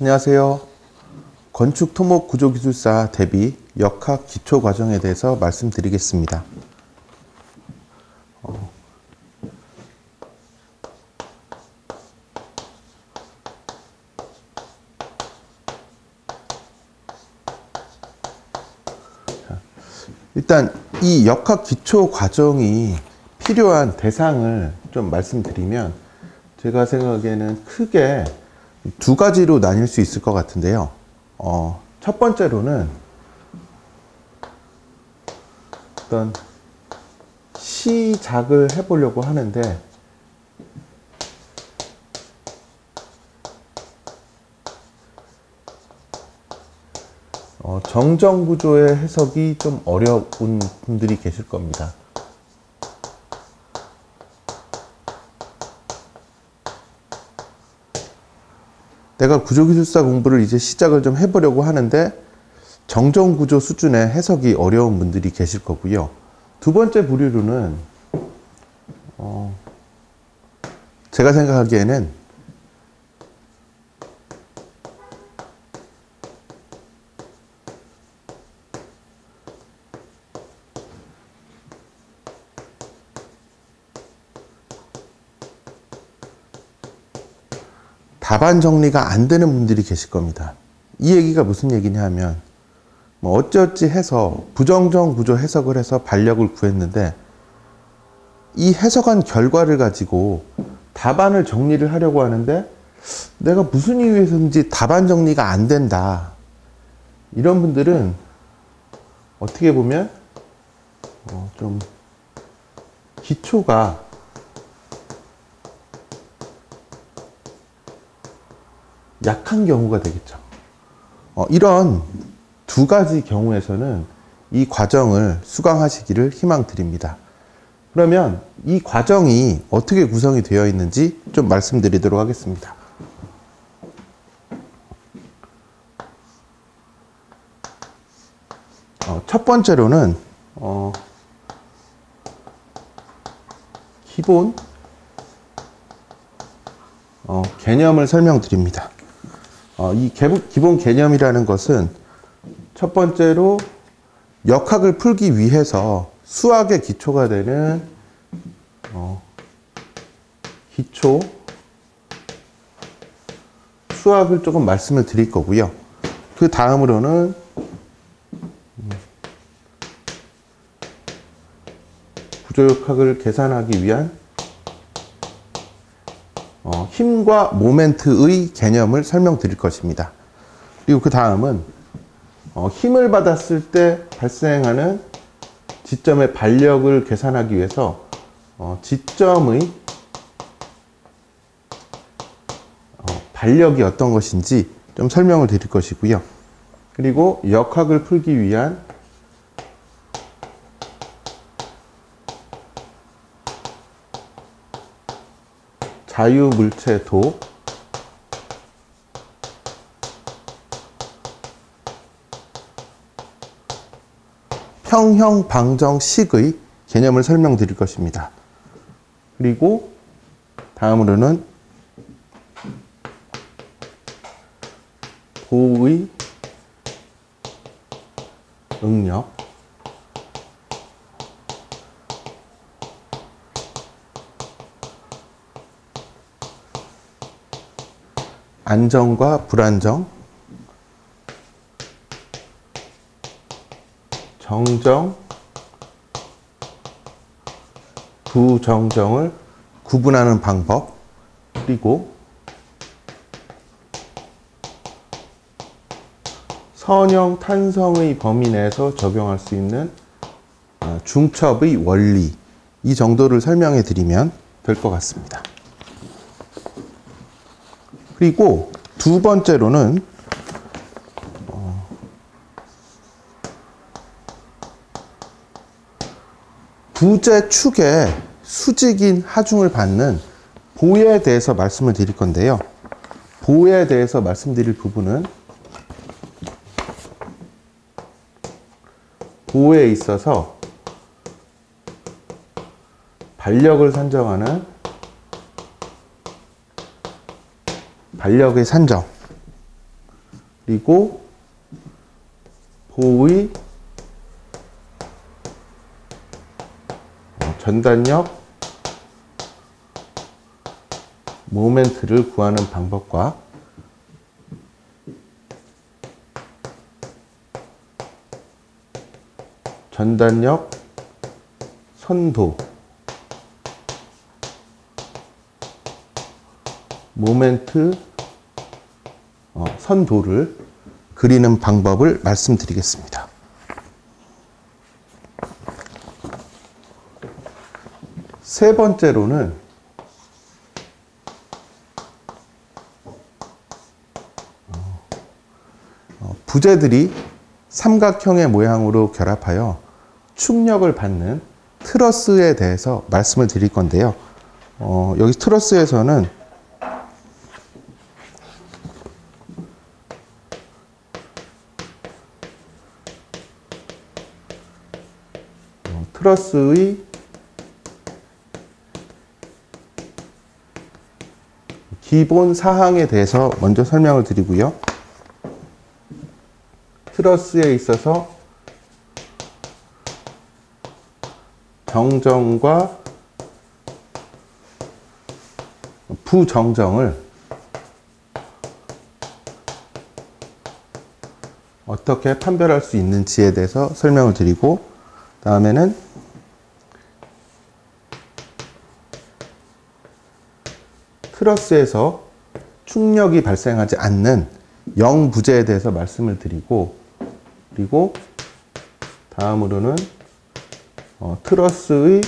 안녕하세요. 건축 토목 구조 기술사 대비 역학 기초 과정에 대해서 말씀드리겠습니다. 어. 일단 이 역학 기초 과정이 필요한 대상을 좀 말씀드리면 제가 생각에는 크게 두 가지로 나뉠 수 있을 것 같은데요. 어, 첫 번째로는 어떤 시작을 해보려고 하는데 어, 정정 구조의 해석이 좀 어려운 분들이 계실 겁니다. 내가 구조기술사 공부를 이제 시작을 좀 해보려고 하는데 정정구조 수준의 해석이 어려운 분들이 계실 거고요. 두 번째 부류로는 어 제가 생각하기에는 답안 정리가 안 되는 분들이 계실 겁니다. 이 얘기가 무슨 얘기냐 하면 뭐 어찌어찌 해서 부정정 구조 해석을 해서 반력을 구했는데 이 해석한 결과를 가지고 답안을 정리를 하려고 하는데 내가 무슨 이유에서인지 답안 정리가 안 된다. 이런 분들은 어떻게 보면 어좀 기초가 약한 경우가 되겠죠. 어, 이런 두 가지 경우에서는 이 과정을 수강하시기를 희망드립니다. 그러면 이 과정이 어떻게 구성이 되어 있는지 좀 말씀드리도록 하겠습니다. 어, 첫 번째로는 어, 기본 어, 개념을 설명드립니다. 어, 이 기본 개념이라는 것은 첫 번째로 역학을 풀기 위해서 수학의 기초가 되는 어, 기초 수학을 조금 말씀을 드릴 거고요. 그 다음으로는 구조역학을 계산하기 위한 어, 힘과 모멘트의 개념을 설명드릴 것입니다. 그리고 그 다음은 어, 힘을 받았을 때 발생하는 지점의 반력을 계산하기 위해서 어, 지점의 어, 반력이 어떤 것인지 좀 설명을 드릴 것이고요. 그리고 역학을 풀기 위한 자유물체 도 평형 방정식의 개념을 설명드릴 것입니다. 그리고 다음으로는 보의 응력 안정과 불안정, 정정, 부정정을 구분하는 방법, 그리고 선형 탄성의 범위 내에서 적용할 수 있는 어, 중첩의 원리, 이 정도를 설명해 드리면 될 것 같습니다. 그리고 두 번째로는 어, 부재 축에 수직인 하중을 받는 보에 대해서 말씀을 드릴 건데요. 보에 대해서 말씀드릴 부분은 보에 있어서 반력을 산정하는 반력의 산정. 그리고 보의 어, 전단력 모멘트를 구하는 방법과 전단력 선도 모멘트 어, 선도를 그리는 방법을 말씀드리겠습니다. 세 번째로는 어, 부재들이 삼각형의 모양으로 결합하여 충력을 받는 트러스에 대해서 말씀을 드릴 건데요. 어, 여기 트러스에서는 트러스의 기본 사항에 대해서 먼저 설명을 드리고요. 트러스에 있어서 정정과 부정정을 어떻게 판별할 수 있는지에 대해서 설명을 드리고 다음에는 트러스에서 충력이 발생하지 않는 영 부재에 대해서 말씀을 드리고 그리고 다음으로는 어, 트러스의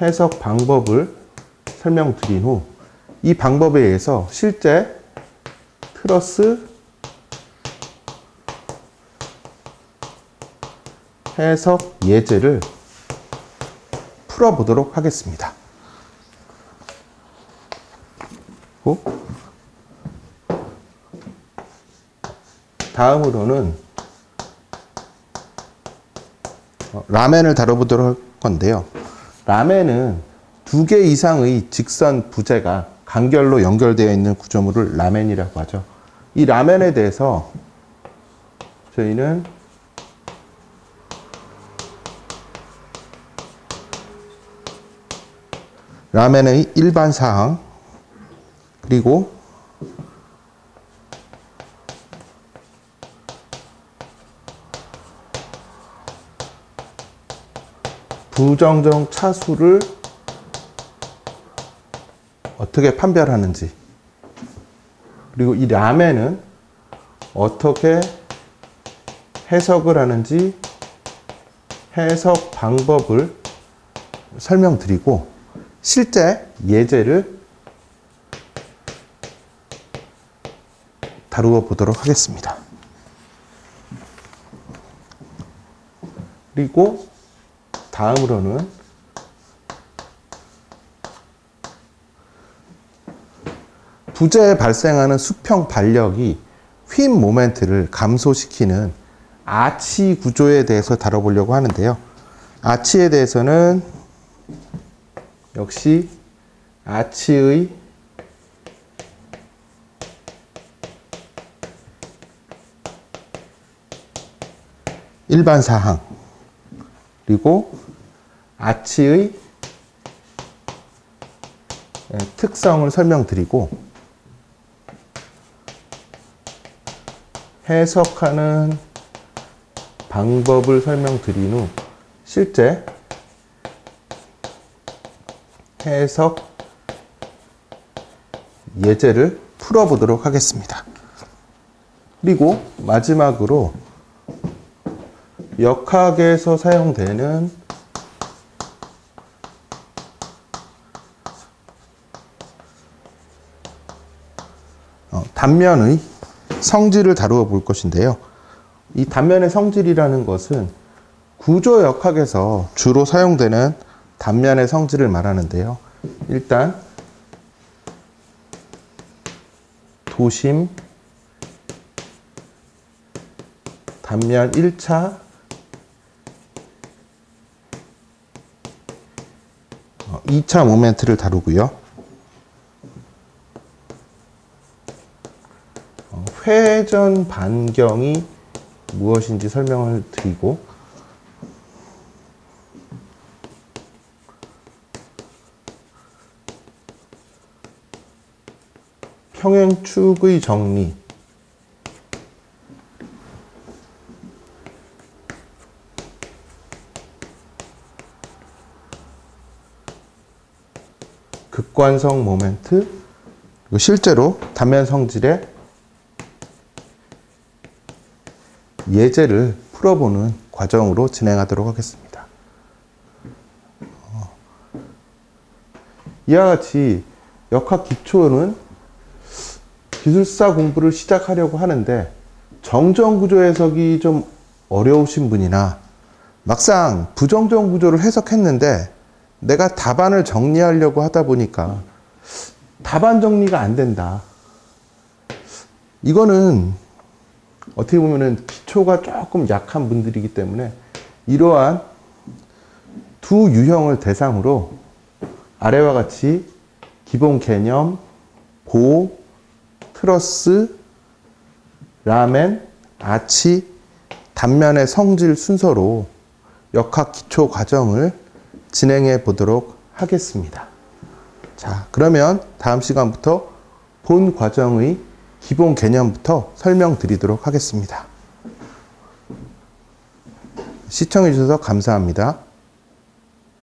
해석 방법을 설명드린 후 이 방법에 의해서 실제 트러스 해석 예제를 풀어보도록 하겠습니다. 고 다음으로는 어, 라멘을 다뤄보도록 할 건데요. 라멘은 두 개 이상의 직선 부재가 간결로 연결되어 있는 구조물을 라멘이라고 하죠. 이 라멘에 대해서 저희는 라멘의 일반 사항 그리고 부정정 차수를 어떻게 판별하는지 그리고 이 라멘은 어떻게 해석을 하는지 해석 방법을 설명드리고 실제 예제를 다루어 보도록 하겠습니다. 그리고 다음으로는 부재에 발생하는 수평 반력이 휨 모멘트를 감소시키는 아치 구조에 대해서 다뤄보려고 하는데요. 아치에 대해서는 역시 아치의 일반 사항 그리고 아치의 특성을 설명드리고 해석하는 방법을 설명드린 후 실제 해석 예제를 풀어보도록 하겠습니다. 그리고 마지막으로 역학에서 사용되는 어, 단면의 성질을 다루어 볼 것인데요. 이 단면의 성질이라는 것은 구조 역학에서 주로 사용되는 단면의 성질을 말하는데요. 일단 도심 단면 1차 2차 어, 모멘트를 다루고요. 어, 회전 반경이 무엇인지 설명을 드리고 평행축의 정리 극관성 모멘트 그리고 실제로 단면 성질의 예제를 풀어보는 과정으로 진행하도록 하겠습니다. 어. 이와 같이 역학 기초는 기술사 공부를 시작하려고 하는데 정정 구조 해석이 좀 어려우신 분이나 막상 부정정 구조를 해석했는데 내가 답안을 정리하려고 하다 보니까 답안 정리가 안 된다. 이거는 어떻게 보면은 기초가 조금 약한 분들이기 때문에 이러한 두 유형을 대상으로 아래와 같이 기본 개념, 고, 트러스, 라멘, 아치, 단면의 성질 순서로 역학 기초 과정을 진행해 보도록 하겠습니다. 자, 그러면 다음 시간부터 본 과정의 기본 개념부터 설명드리도록 하겠습니다. 시청해 주셔서 감사합니다.